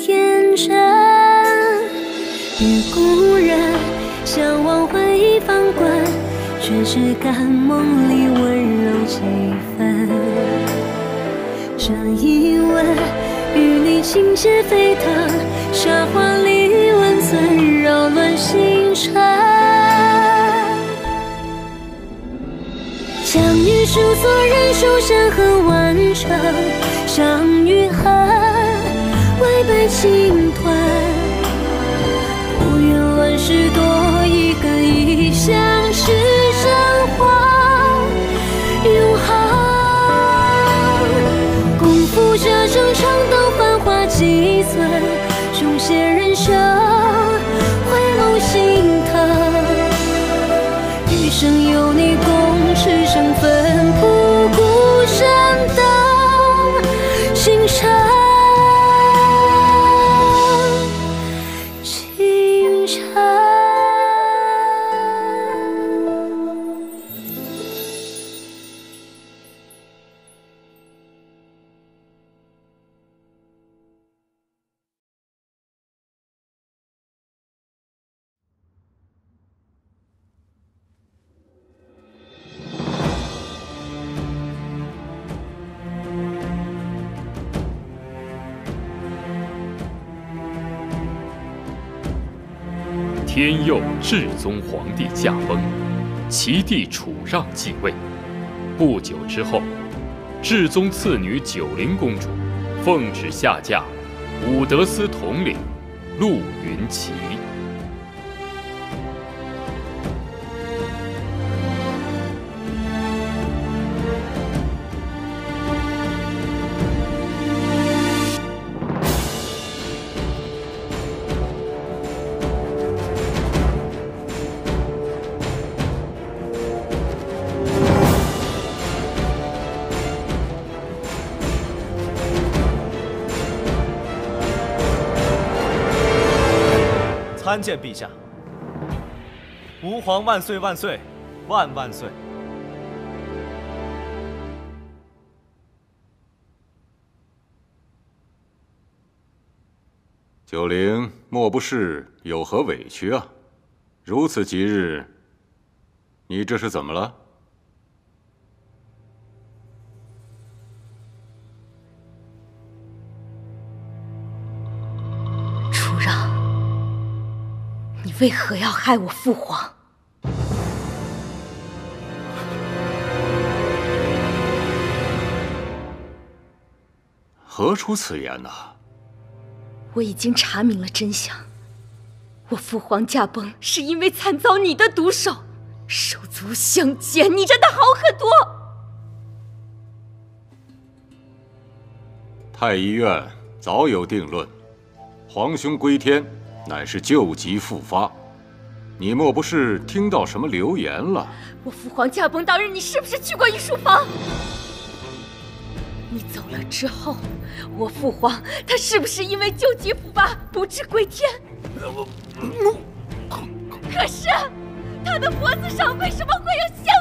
天真。与故人相望，回忆翻滚，却只感梦里温柔几分。这一吻，与你情节沸腾，沙华里温存，扰乱星辰。将你书作人书山河万程，伤与心团，胡言。乱世多一个，一相是真话永恒。共赴这征程，等繁华几寸，重写人生，至宗皇帝驾崩，其弟楚让继位。不久之后，至宗次女九龄公主奉旨下嫁武德司统领陆云奇。参见陛下，吾皇万岁万岁万万岁！九龄莫不是有何委屈啊？如此吉日，你这是怎么了？为何要害我父皇？何出此言呢？我已经查明了真相，我父皇驾崩是因为惨遭你的毒手，手足相煎，你真的好很多。太医院早有定论，皇兄归天乃是旧疾复发，你莫不是听到什么流言了？我父皇驾崩当日，你是不是去过御书房？你走了之后，我父皇他是不是因为旧疾复发不治归天？可是他的脖子上为什么会有相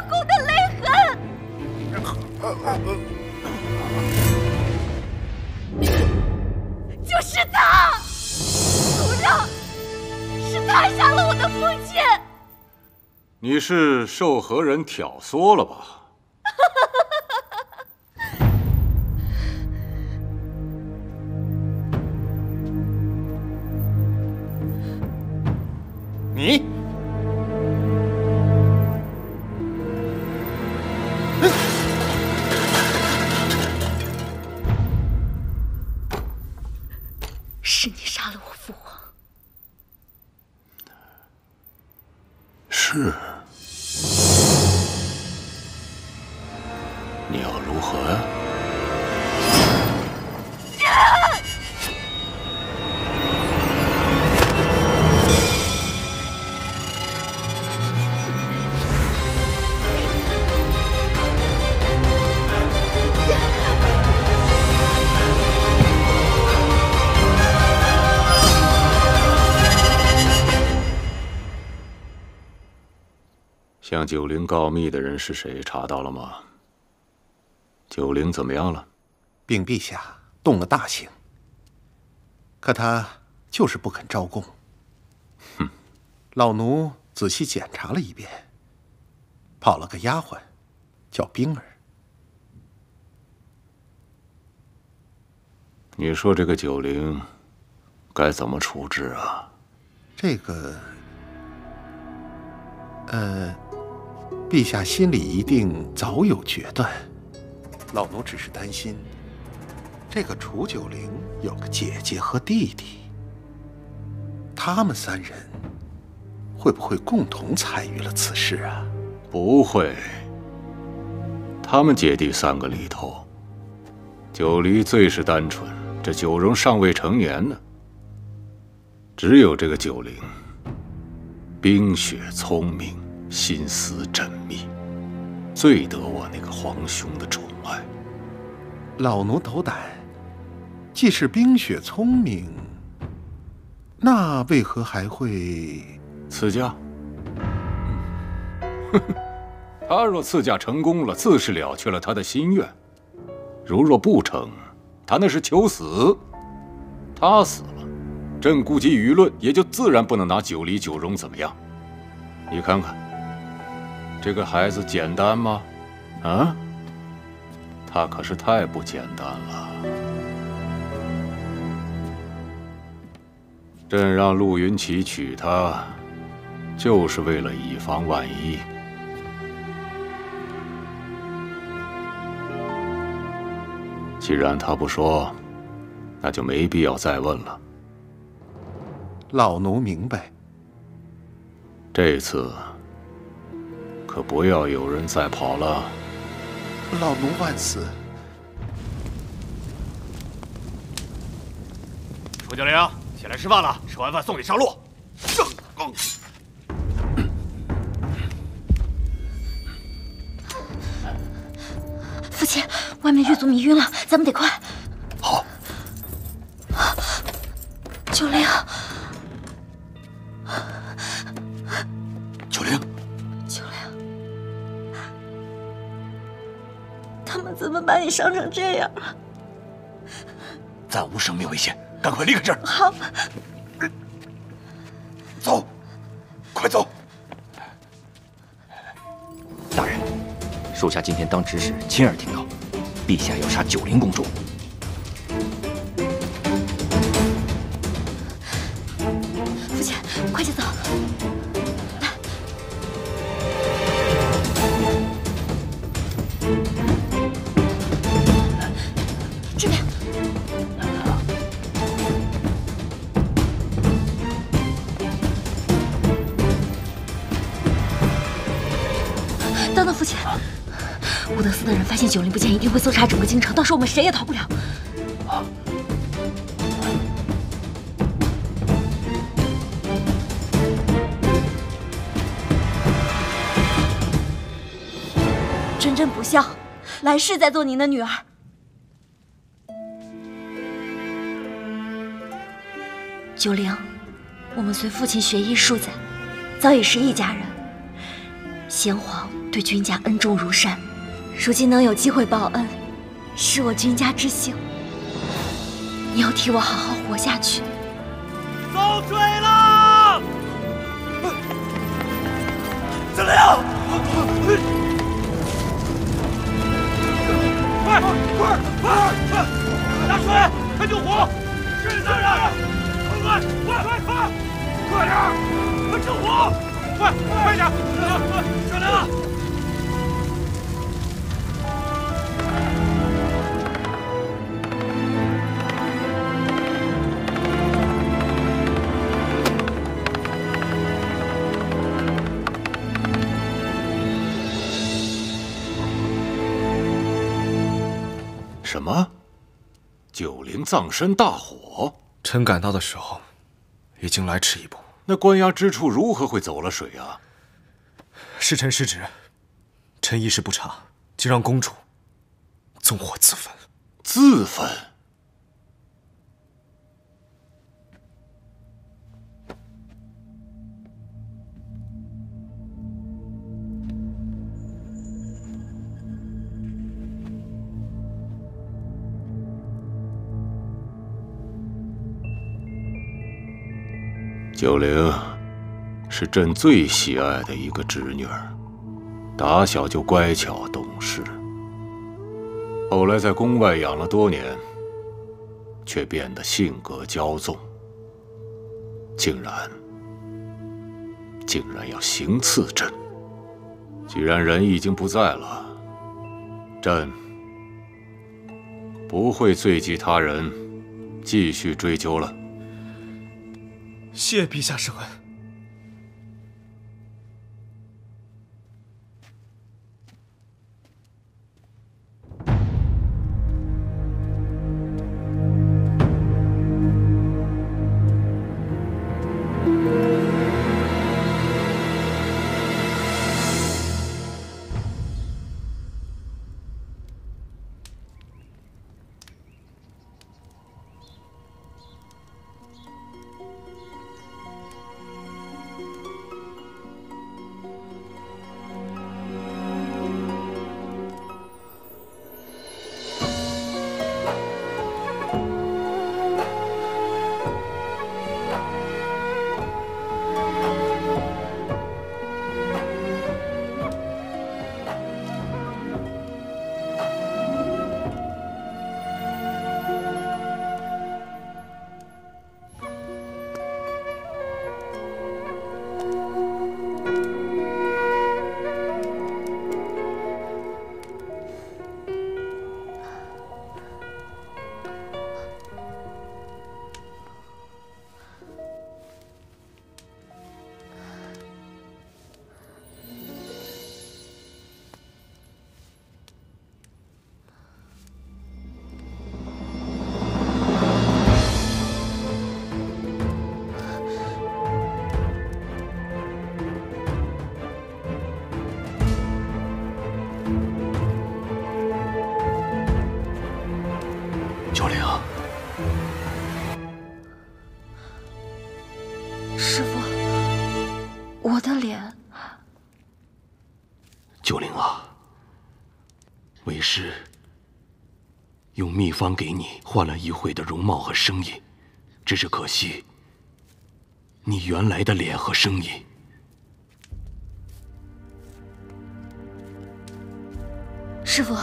你是受何人挑唆了吧？你，九灵告密的人是谁？查到了吗？九灵怎么样了？禀陛下，动了大刑。可他就是不肯招供。哼！老奴仔细检查了一遍，跑了个丫鬟，叫冰儿。你说这个九灵该怎么处置啊？这个，呃，陛下心里一定早有决断。老奴只是担心，这个楚九龄有个姐姐和弟弟，他们三人会不会共同参与了此事啊？不会，他们姐弟三个里头，九离最是单纯，这九荣尚未成年呢。只有这个九龄，冰雪聪明，心思缜密，最得我那个皇兄的宠爱。老奴斗胆，既是冰雪聪明，那为何还会赐嫁？哼哼，他若赐嫁成功了，自是了却了他的心愿；如若不成，他那是求死。他死了。朕顾及舆论，也就自然不能拿九黎九荣怎么样。你看看，这个孩子简单吗？啊，他可是太不简单了。朕让陆云奇娶她，就是为了以防万一。既然他不说，那就没必要再问了。老奴明白。这次可不要有人再跑了。老奴万死。楚九龄，起来吃饭了。吃完饭送你上路。上。父亲，外面狱卒迷晕了，咱们得快。你伤成这样？暂无生命危险，赶快离开这儿。好，走，快走。大人，属下今天当值时，亲耳听到，陛下要杀九灵公主。等等，父亲，武德寺的人发现九灵不见，一定会搜查整个京城，到时候我们谁也逃不了。真真不孝，来世再做您的女儿。九龄，我们随父亲学医数载，早已是一家人。先皇对君家恩重如山，如今能有机会报恩，是我君家之幸。你要替我好好活下去。遭追了！怎么样？快快快快！拿水，快救火！是大人。快快快快！快点，快救火！快快点！小梁，什么？九灵葬身大火？臣赶到的时候，已经来迟一步。那关押之处如何会走了水啊？是臣失职，臣一时不察，竟让公主纵火自焚。自焚？九灵是朕最喜爱的一个侄女儿，打小就乖巧懂事。后来在宫外养了多年，却变得性格骄纵，竟然竟然要行刺朕。既然人已经不在了，朕不会罪及他人，继续追究了。谢陛下圣恩。秘方给你换了一回的容貌和声音，只是可惜，你原来的脸和声音。师傅，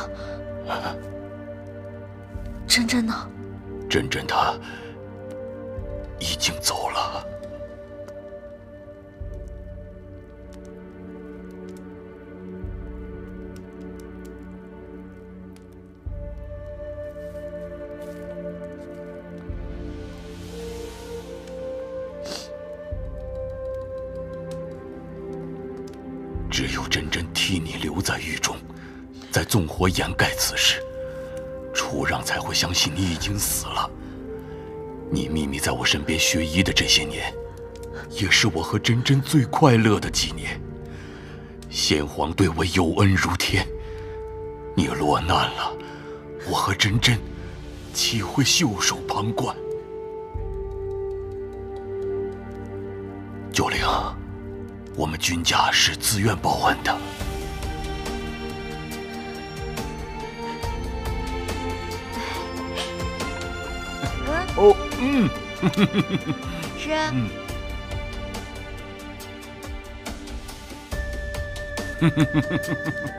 真真呢？真真她已经走了。纵火掩盖此事，楚让才会相信你已经死了。你秘密在我身边学医的这些年，也是我和真真最快乐的几年。先皇对我有恩如天，你落难了，我和真真岂会袖手旁观？九灵，我们君家是自愿报恩的。嗯，是。嗯。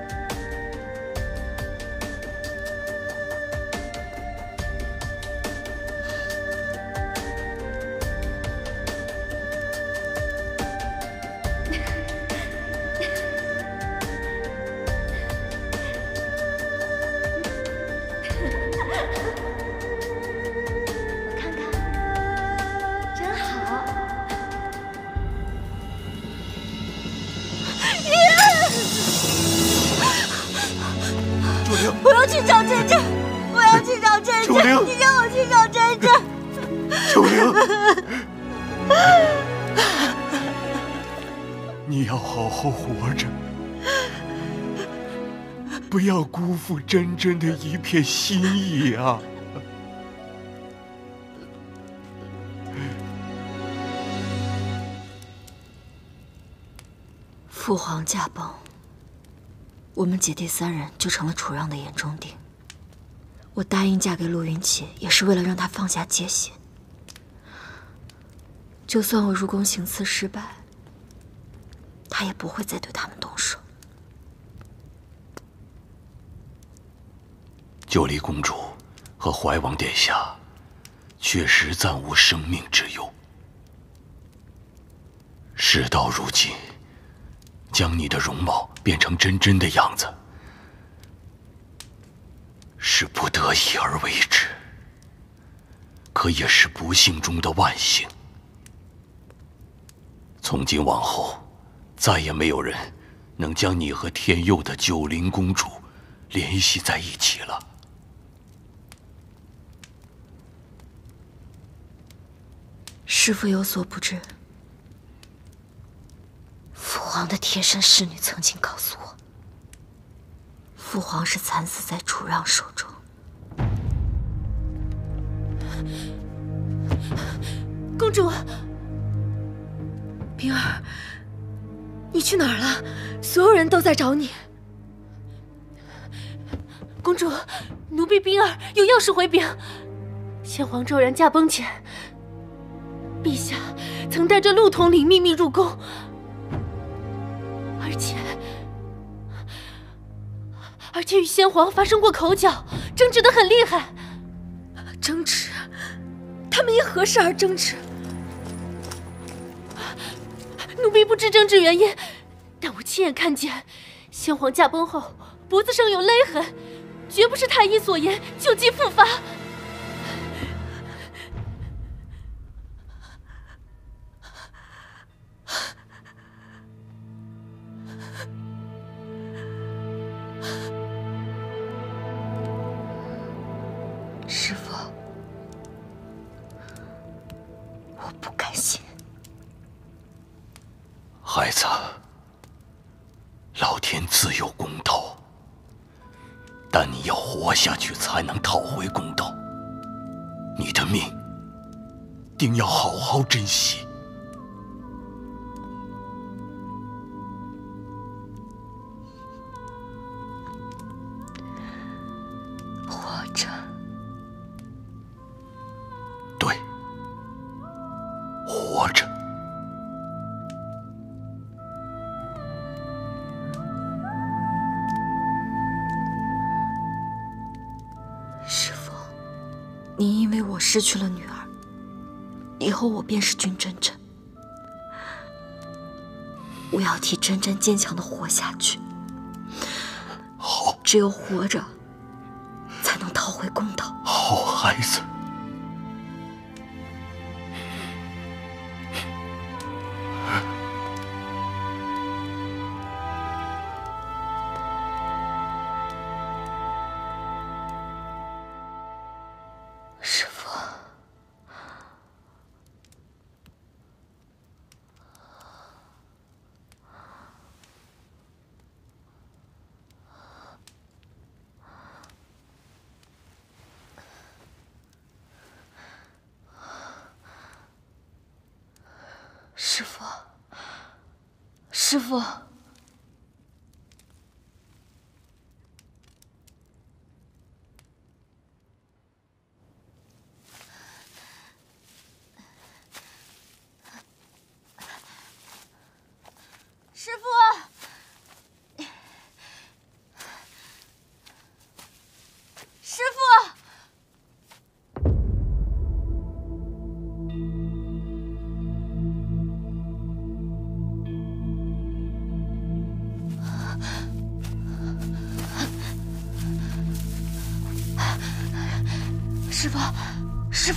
我活着，不要辜负真真的一片心意啊！父皇驾崩，我们姐弟三人就成了楚让的眼中钉。我答应嫁给陆云启，也是为了让他放下戒心。就算我入宫行刺失败，他也不会再对他们动手。九黎公主和怀王殿下确实暂无生命之忧。事到如今，将你的容貌变成真真的样子，是不得已而为之，可也是不幸中的万幸。从今往后，再也没有人能将你和天佑的九灵公主联系在一起了。师父有所不知，父皇的贴身侍女曾经告诉我，父皇是惨死在楚让手中。公主。冰儿，你去哪儿了？所有人都在找你。公主，奴婢冰儿有要事回禀。先皇骤然驾崩前，陛下曾带着陆统领秘密入宫，而且而且与先皇发生过口角，争执的很厉害。争执？他们因何事而争执？奴婢不知争执原因，但我亲眼看见，先皇驾崩后脖子上有勒痕，绝不是太医所言旧疾复发。孩子，老天自有公道，但你要活下去才能讨回公道。你的命，定要好好珍惜。失去了女儿，以后我便是君真真。我要替真真坚强的活下去。好，只有活着，才能讨回公道。好孩子。师傅，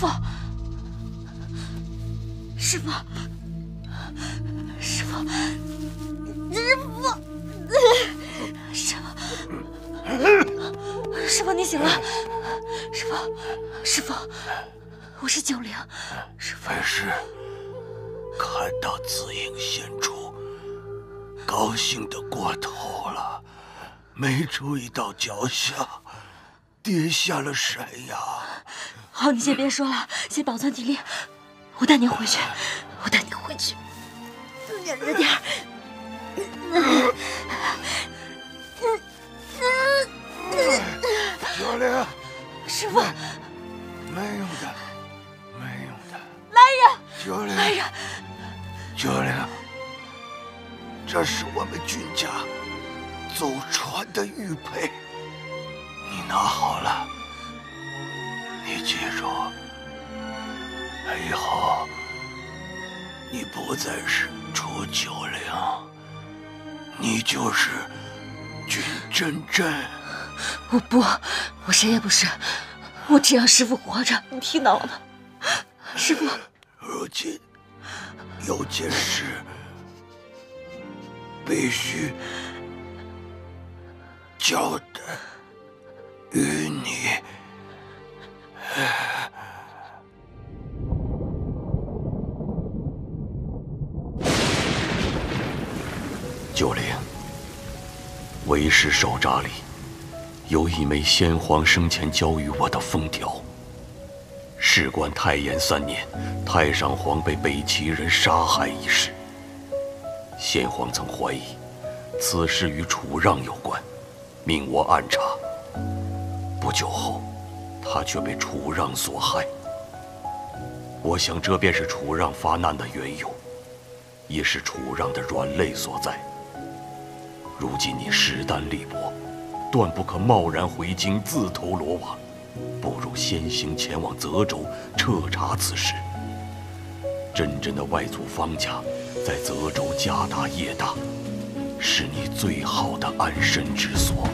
傅，师傅，师傅，师傅，师傅，师傅，你醒了！师傅，师傅，我是九灵。师傅，为师看到紫影现出，高兴的过头了，没注意到脚下。跌下了山崖。好，你先别说了，先保存体力。我带你回去，我带你回去。忍着点儿。小玲，师傅，没用的，没用的。来人，九玲，来人，九灵，这是我们君家祖传的玉佩，你拿好了。你记住，以后你不再是楚九龄，你就是君真真。我不，我谁也不是，我只要师傅活着。你听到了吗，师傅？如今有件事必须交代于你。九灵，为师手札里有一枚先皇生前交予我的封条。事关太延三年，太上皇被北齐人杀害一事，先皇曾怀疑此事与楚让有关，命我暗查。不久后，他却被楚让所害。我想这便是楚让发难的缘由，也是楚让的软肋所在。如今你势单力薄，断不可贸然回京自投罗网，不如先行前往泽州彻查此事。真真的外祖方家在泽州家大业大，是你最好的安身之所。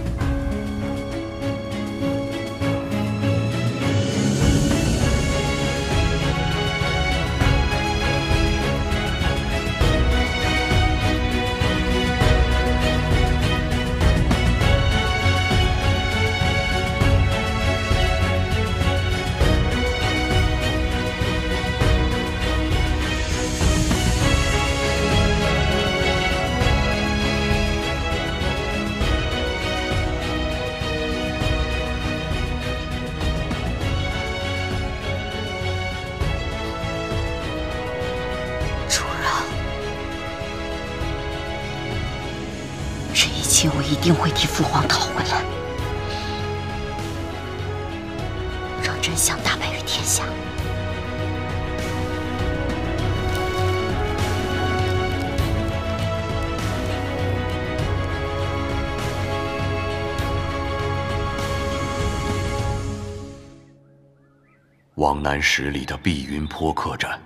十里的碧云坡客栈，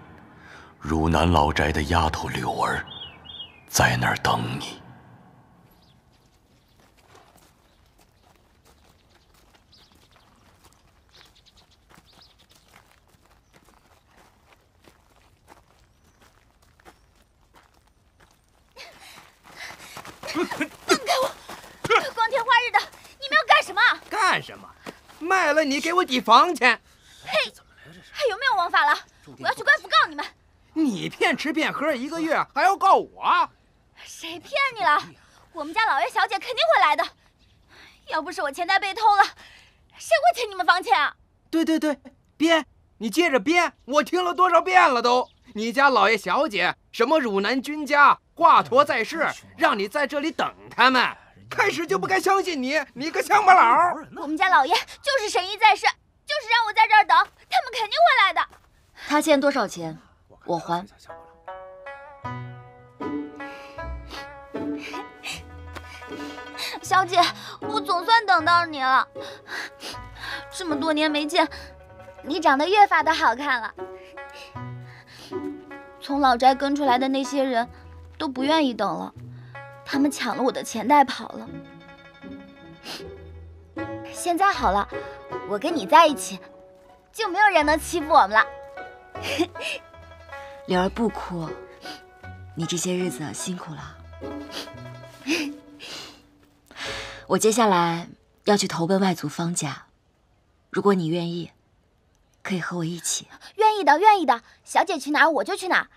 汝南老宅的丫头柳儿，在那儿等你。放开我光天化日的，你们要干什么？干什么？卖了你给我抵房钱。嘿，还有没有王法了？我要去官府告你们！你骗吃骗喝一个月还要告我？谁骗你了？我们家老爷小姐肯定会来的。要不是我钱袋被偷了，谁会欠你们房钱啊？对对对，编，你接着编，我听了多少遍了都。你家老爷小姐什么汝南君家华佗在世，让你在这里等他们。开始就不该相信你，你个乡巴佬！我们家老爷就是神医在世，就是让我在这儿等，他们肯定会来的。他欠多少钱，我还。小姐，我总算等到你了。这么多年没见，你长得越发的好看了。从老宅跟出来的那些人都不愿意等了，他们抢了我的钱袋跑了。现在好了，我跟你在一起，就没有人能欺负我们了。柳儿不哭，你这些日子辛苦了。我接下来要去投奔外祖方家，如果你愿意，可以和我一起。愿意的，愿意的。小姐去哪儿我就去哪儿。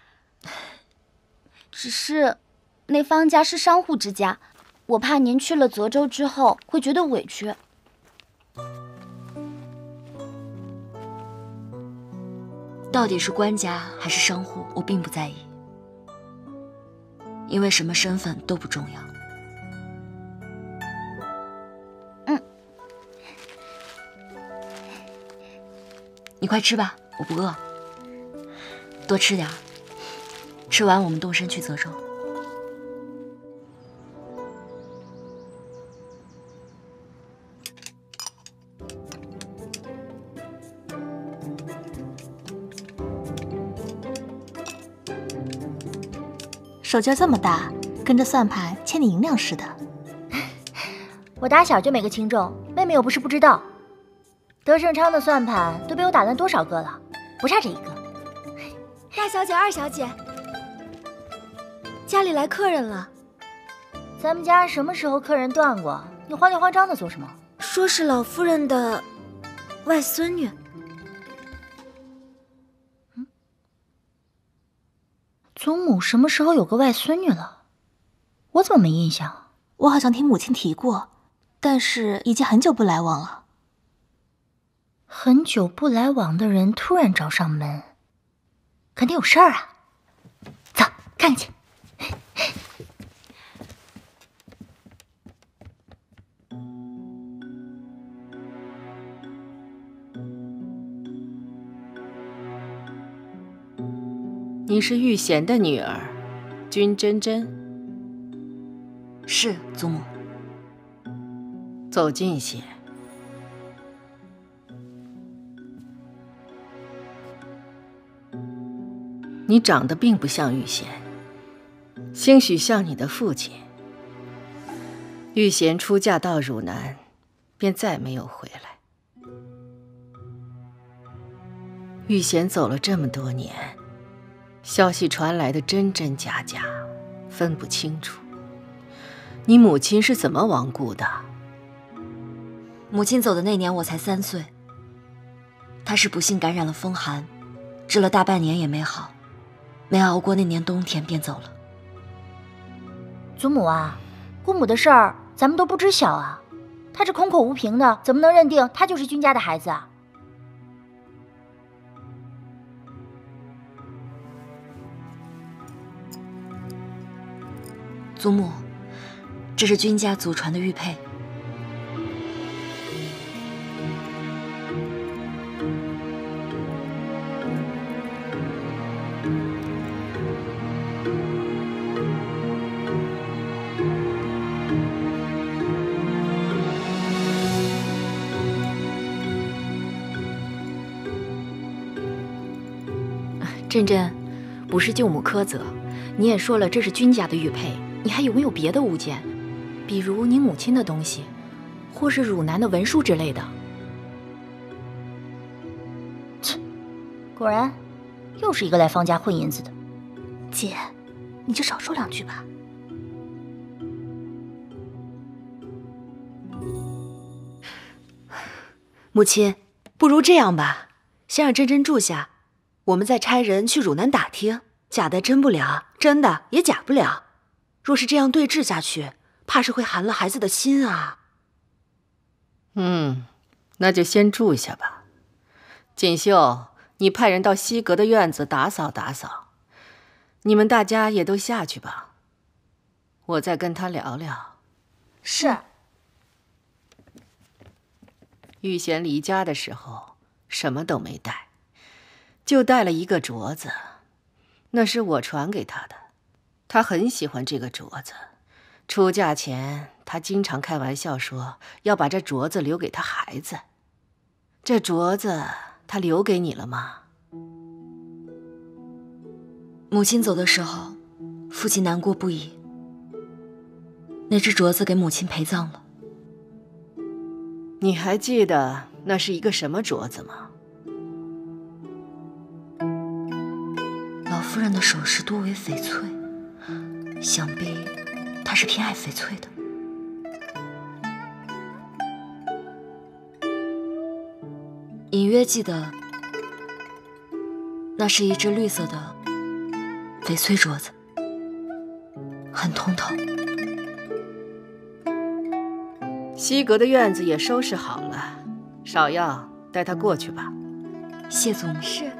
只是，那方家是商户之家，我怕您去了泽州之后会觉得委屈。到底是官家还是商户，我并不在意，因为什么身份都不重要。嗯，你快吃吧，我不饿。多吃点吃完我们动身去泽州。手劲这么大，跟着算盘欠你银两似的。我打小就没个轻重，妹妹又不是不知道。德胜昌的算盘都被我打烂多少个了，不差这一个。大小姐、二小姐，家里来客人了。咱们家什么时候客人断过？你慌里慌张的做什么？说是老夫人的外孙女。祖母什么时候有个外孙女了？我怎么没印象？我好像听母亲提过，但是已经很久不来往了。很久不来往的人突然找上门。肯定有事儿啊！走，看去。你是玉贤的女儿，君真真。是祖母。走近些。你长得并不像玉贤，兴许像你的父亲。玉贤出嫁到汝南，便再没有回来。玉贤走了这么多年，消息传来的真真假假，分不清楚。你母亲是怎么亡故的？母亲走的那年，我才三岁。她是不幸感染了风寒，治了大半年也没好。没熬过那年冬天，便走了。祖母啊，姑母的事儿咱们都不知晓啊。她这空口无凭的，怎么能认定她就是君家的孩子啊？祖母，这是君家祖传的玉佩。真真，不是舅母苛责，你也说了这是君家的玉佩，你还有没有别的物件？比如你母亲的东西，或是汝南的文书之类的？切，果然，又是一个来方家混银子的。姐，你就少说两句吧。母亲，不如这样吧，先让真真住下。我们再差人去汝南打听，假的真不了，真的也假不了。若是这样对峙下去，怕是会寒了孩子的心啊。嗯，那就先住下吧。锦绣，你派人到西阁的院子打扫打扫。你们大家也都下去吧。我再跟他聊聊。是。玉贤离家的时候什么都没带。就带了一个镯子，那是我传给他的。他很喜欢这个镯子。出嫁前，他经常开玩笑说要把这镯子留给他孩子。这镯子他留给你了吗？母亲走的时候，父亲难过不已。那只镯子给母亲陪葬了。你还记得那是一个什么镯子吗？老夫人的首饰多为翡翠，想必他是偏爱翡翠的。隐约记得，那是一只绿色的翡翠镯子，很通透。西阁的院子也收拾好了，芍药带他过去吧。谢祖母。是。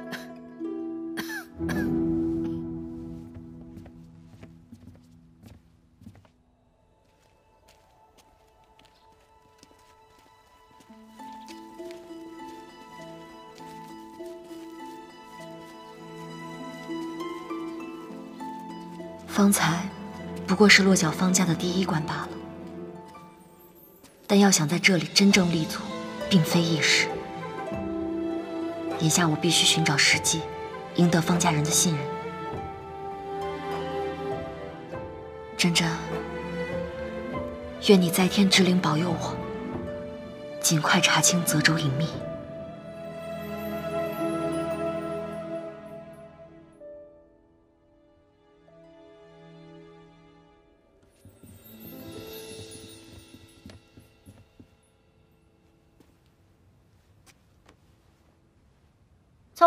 不过是落脚方家的第一关罢了，但要想在这里真正立足，并非易事。眼下我必须寻找时机，赢得方家人的信任。真真，愿你在天之灵保佑我，尽快查清泽州隐秘。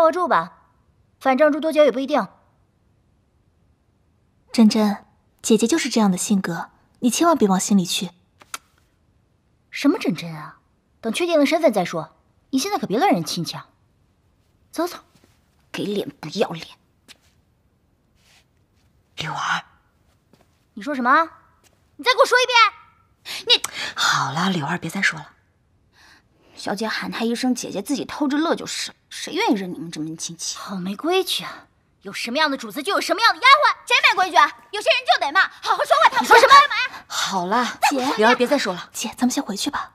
凑合住吧，反正住多久也不一定。真真，姐姐就是这样的性格，你千万别往心里去。什么真真啊？等确定了身份再说。你现在可别乱人亲戚啊！走走，给脸不要脸。柳儿，你说什么？你再给我说一遍。你好了，柳儿，别再说了。小姐喊他一声姐姐，自己偷着乐就是了。谁愿意认你们这门亲戚？好没规矩啊！有什么样的主子，就有什么样的丫鬟。谁没规矩啊？有些人就得骂，好好说话。他们说什么？干嘛呀？好了，姐，柳儿，别再说了。姐，咱们先回去吧。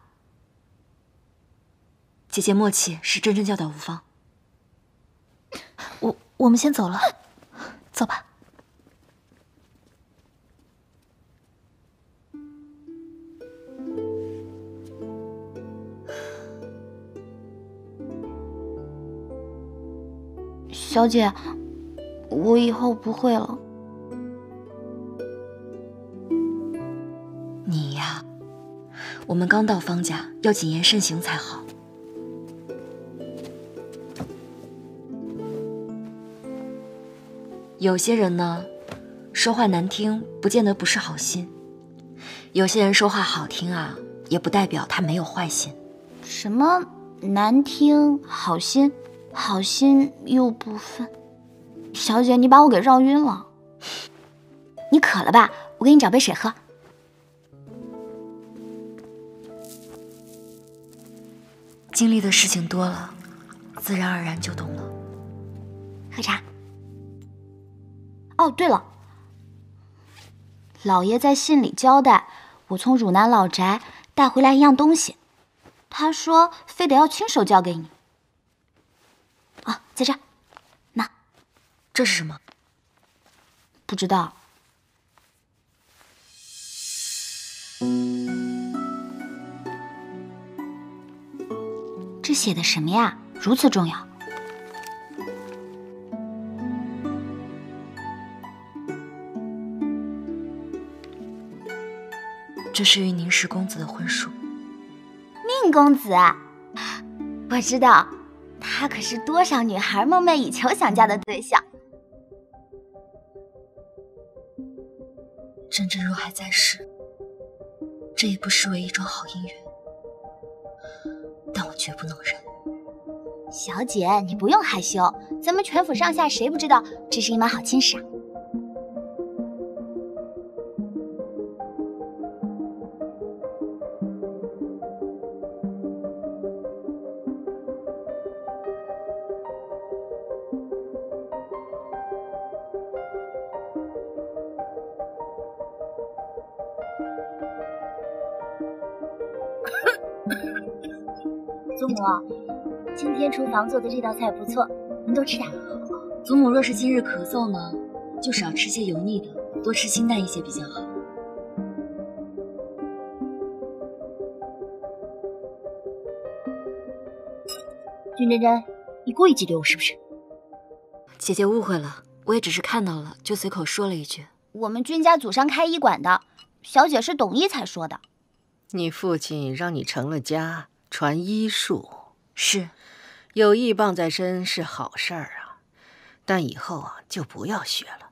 姐姐默契是真真教导无方。我我们先走了，走吧。小姐，我以后不会了。你呀，我们刚到方家，要谨言慎行才好。有些人呢，说话难听，不见得不是好心；有些人说话好听啊，也不代表他没有坏心。什么难听好心？好心又不分，小姐，你把我给绕晕了。你渴了吧？我给你找杯水喝。经历的事情多了，自然而然就懂了。喝茶。哦，对了，老爷在信里交代，我从汝南老宅带回来一样东西，他说非得要亲手交给你。啊，在这儿，那，这是什么？不知道。这写的什么呀？如此重要。这是与宁氏公子的婚书。宁公子，我知道。他可是多少女孩梦寐以求想嫁的对象。真真若还在世，这也不失为一桩好姻缘。但我绝不能忍。小姐，你不用害羞，咱们全府上下谁不知道这是一门好亲事啊？房做的这道菜不错，您多吃点。祖母若是今日咳嗽呢，就少吃些油腻的，多吃清淡一些比较好。君真真，你故意挤兑我是不是？姐姐误会了，我也只是看到了，就随口说了一句。我们君家祖上开医馆的，小姐是懂医才说的。你父亲让你成了家。传医术是，有义棒在身是好事儿啊，但以后啊就不要学了，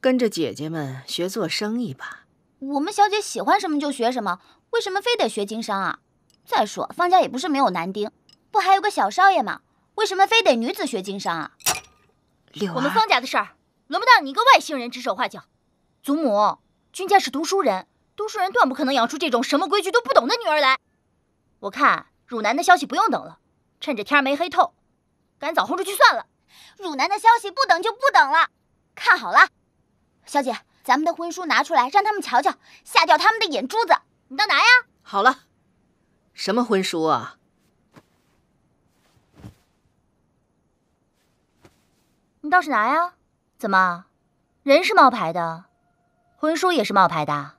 跟着姐姐们学做生意吧。我们小姐喜欢什么就学什么，为什么非得学经商啊？再说方家也不是没有男丁，不还有个小少爷吗？为什么非得女子学经商啊？我们方家的事儿轮不到你一个外姓人指手画脚。祖母，君家是读书人，读书人断不可能养出这种什么规矩都不懂的女儿来。我看汝南的消息不用等了，趁着天没黑透，赶早轰出去算了。汝南的消息不等就不等了，看好了，小姐，咱们的婚书拿出来，让他们瞧瞧，吓掉他们的眼珠子。你倒拿呀！好了，什么婚书啊？你倒是拿呀！怎么，人是冒牌的，婚书也是冒牌的？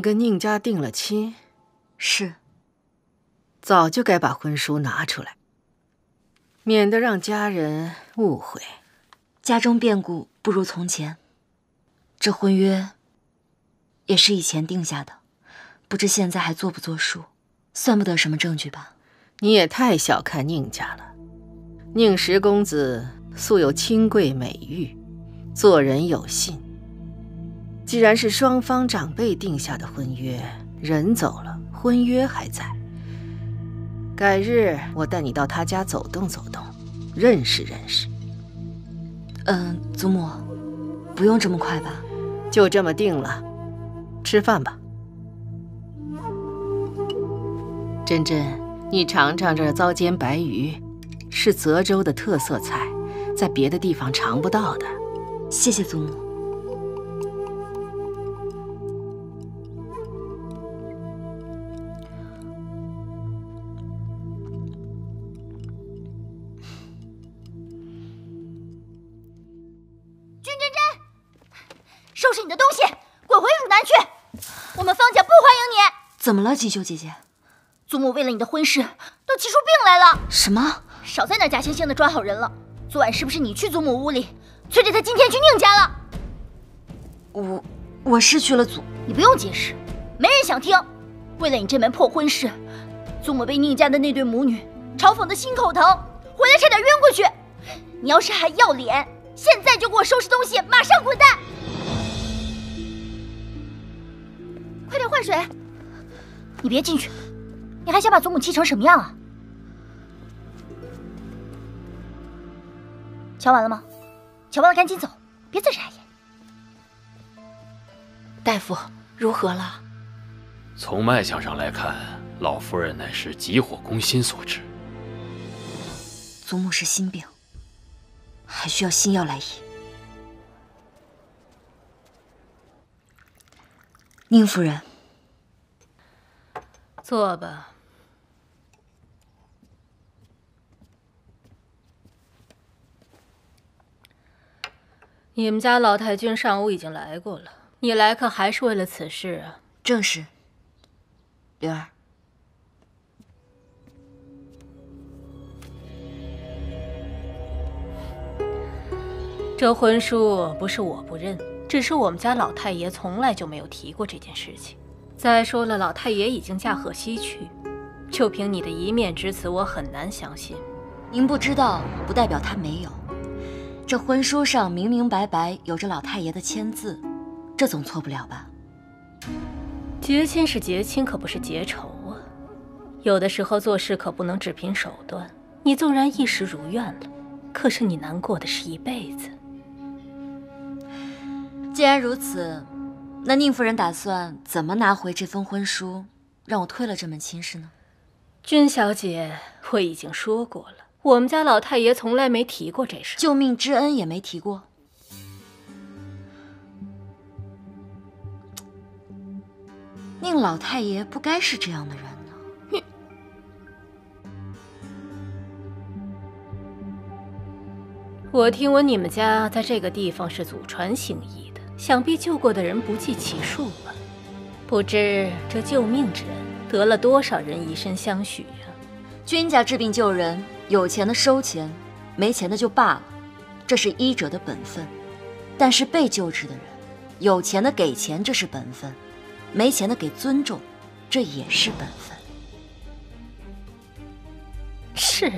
你跟宁家定了亲，是。早就该把婚书拿出来，免得让家人误会。家中变故不如从前，这婚约也是以前定下的，不知现在还作不作数，算不得什么证据吧？你也太小看宁家了。宁十公子素有清贵美誉，做人有信。既然是双方长辈定下的婚约，人走了，婚约还在。改日我带你到他家走动走动，认识认识。嗯，祖母，不用这么快吧？就这么定了，吃饭吧。珍珍，你尝尝这糟煎白鱼，是泽州的特色菜，在别的地方尝不到的。谢谢祖母。怎么了，锦绣姐姐？祖母为了你的婚事，都急出病来了。什么？少在那假惺惺的装好人了。昨晚是不是你去祖母屋里，催着她今天去宁家了？我我是去了祖，你不用解释，没人想听。为了你这门破婚事，祖母被宁家的那对母女嘲讽的心口疼，回来差点晕过去。你要是还要脸，现在就给我收拾东西，马上滚蛋！快点换水。你别进去，你还想把祖母气成什么样啊？瞧完了吗？瞧完了赶紧走，别再眨眼。大夫，如何了？从脉象上来看，老夫人乃是急火攻心所致。祖母是心病，还需要心药来医。宁夫人，坐吧。你们家老太君上午已经来过了，你来可还是为了此事啊？正是。灵儿，这婚书不是我不认，只是我们家老太爷从来就没有提过这件事情。再说了，老太爷已经驾鹤西去，就凭你的一面之词，我很难相信。您不知道，不代表他没有。这婚书上明明白白有着老太爷的签字，这总错不了吧？结亲是结亲，可不是结仇啊。有的时候做事可不能只凭手段。你纵然一时如愿了，可是你难过的是一辈子。既然如此，那宁夫人打算怎么拿回这封婚书，让我退了这门亲事呢？君小姐，我已经说过了，我们家老太爷从来没提过这事，救命之恩也没提过。宁老太爷不该是这样的人呢。你，我听闻你们家在这个地方是祖传行医的，想必救过的人不计其数吧？不知这救命之恩得了多少人以身相许啊？君家治病救人，有钱的收钱，没钱的就罢了，这是医者的本分。但是被救治的人，有钱的给钱，这是本分。没钱的给尊重，这也是本分。是，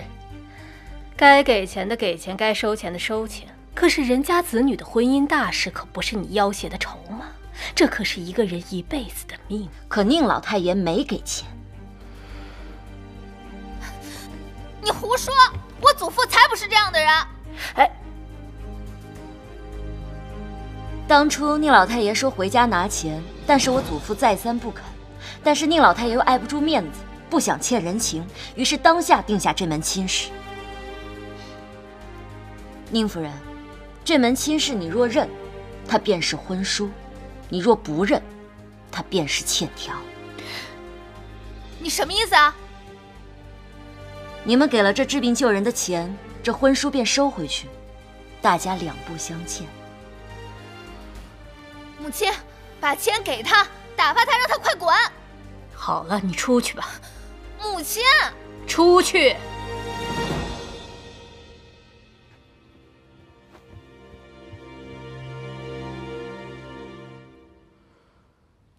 该给钱的给钱，该收钱的收钱。可是人家子女的婚姻大事可不是你要挟的筹码，这可是一个人一辈子的命。可宁老太爷没给钱。你胡说！我祖父才不是这样的人。哎，当初宁老太爷说回家拿钱，但是我祖父再三不肯。但是宁老太爷又碍不住面子，不想欠人情，于是当下定下这门亲事。宁夫人，这门亲事你若认，它便是婚书；你若不认，它便是欠条。你什么意思啊？你们给了这治病救人的钱，这婚书便收回去，大家两不相欠。母亲，把钱给他，打发他，让他快滚。好了，你出去吧。母亲，出去。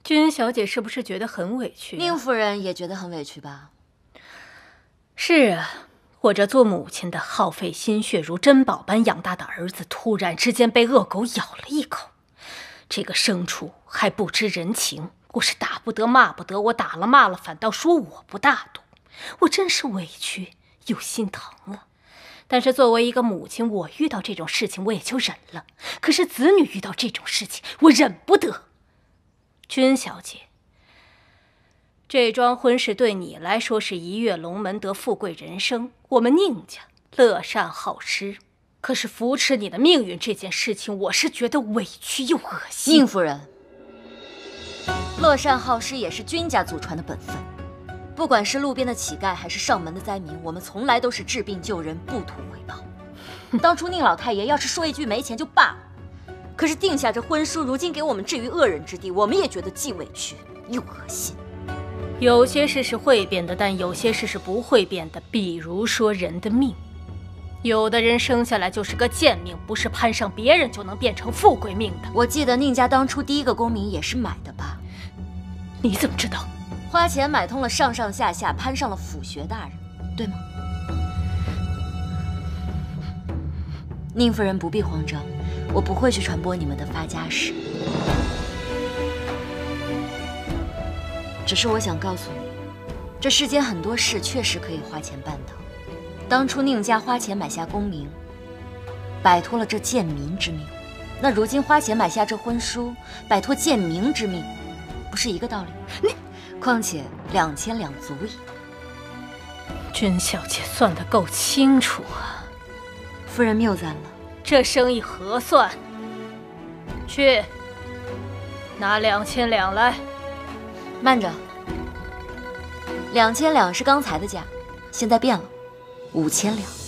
君小姐是不是觉得很委屈？宁夫人也觉得很委屈吧？是啊，我这做母亲的耗费心血如珍宝般养大的儿子，突然之间被恶狗咬了一口，这个牲畜还不知人情，我是打不得骂不得，我打了骂了，反倒说我不大度，我真是委屈又心疼啊！但是作为一个母亲，我遇到这种事情我也就忍了，可是子女遇到这种事情，我忍不得。君小姐，这桩婚事对你来说是一跃龙门得富贵人生，我们宁家乐善好施。可是扶持你的命运这件事情，我是觉得委屈又恶心。宁夫人，乐善好施也是君家祖传的本分。不管是路边的乞丐，还是上门的灾民，我们从来都是治病救人，不图回报。当初宁老太爷要是说一句没钱就罢了。可是定下这婚书，如今给我们置于恶人之地，我们也觉得既委屈又恶心。有些事是会变的，但有些事是不会变的。比如说人的命，有的人生下来就是个贱命，不是攀上别人就能变成富贵命的。我记得宁家当初第一个功名也是买的吧？你怎么知道？花钱买通了上上下下，攀上了府学大人，对吗？宁夫人不必慌张。我不会去传播你们的发家史，只是我想告诉你，这世间很多事确实可以花钱办到。当初宁家花钱买下功名，摆脱了这贱民之命，那如今花钱买下这婚书，摆脱贱民之命，不是一个道理？你，况且两千两足矣。君小姐算得够清楚啊，夫人谬赞了。这生意合算，去拿两千两来。慢着，两千两是刚才的价，现在变了，五千两。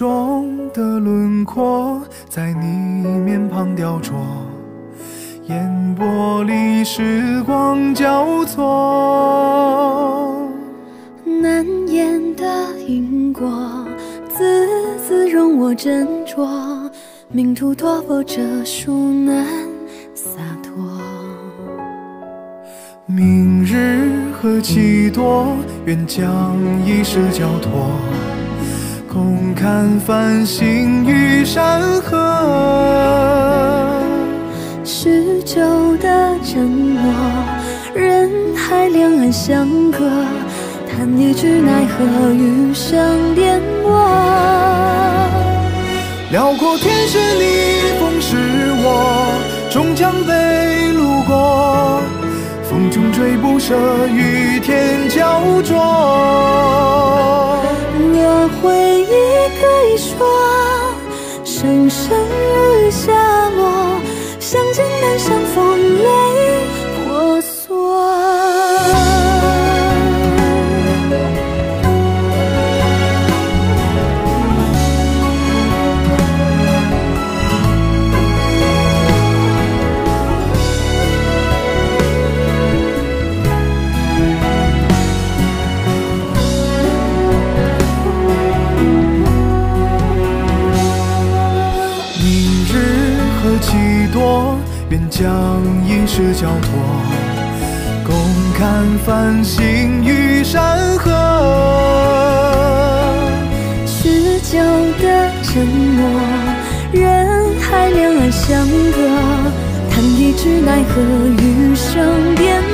中的轮廓在你面庞雕琢，烟波里时光交错，难言的因果，字字容我斟酌，命途多波折，孰难洒脱。明日何其多，愿将一世交托。共看繁星与山河，许久的承诺，人海两岸相隔，叹一句奈何，余生颠簸。辽阔天是你，风是我，终将被路过，风中追不舍，与天焦灼。你说，声声如雨下落，相见难，相逢。之交托，共看繁星与山河。持久的承诺，人海两岸相隔，叹一句奈何，余生颠簸。